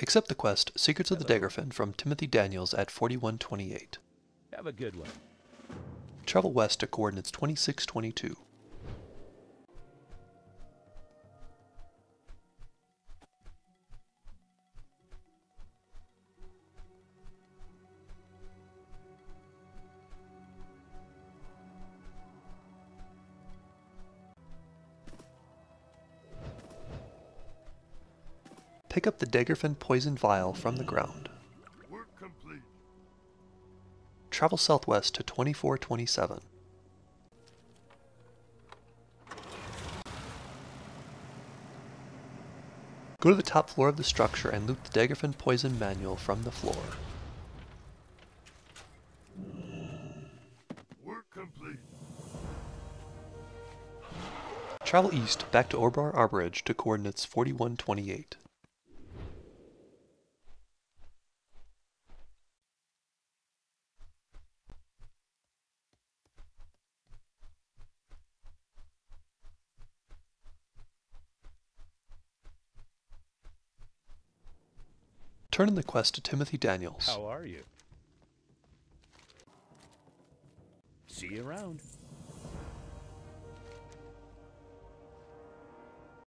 Accept the quest Secrets of the Daggerfen from Timothy Daniels at 4128. Have a good one. Travel west to coordinates 2622. Pick up the Daggerfen poison vial from the ground. Work complete. Travel southwest to 2427. Go to the top floor of the structure and loot the Daggerfen poison manual from the floor. Work complete. Travel east back to Orebor Harborage to coordinates 4128. Turn in the quest to Timothy Daniels. How are you? See you around.